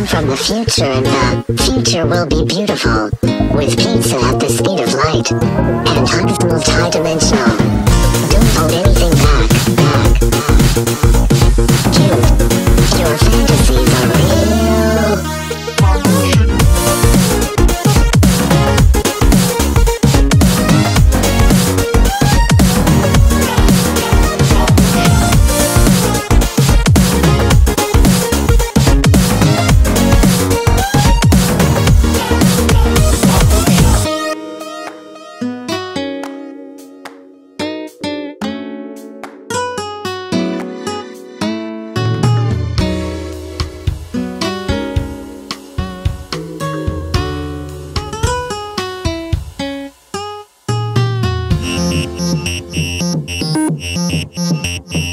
come from the future and the future will be beautiful. With pizza at the speed of light. And hugs moved high dimensional. Don't hold anything back, back, back. You, your fantasies are real. Mm-hmm.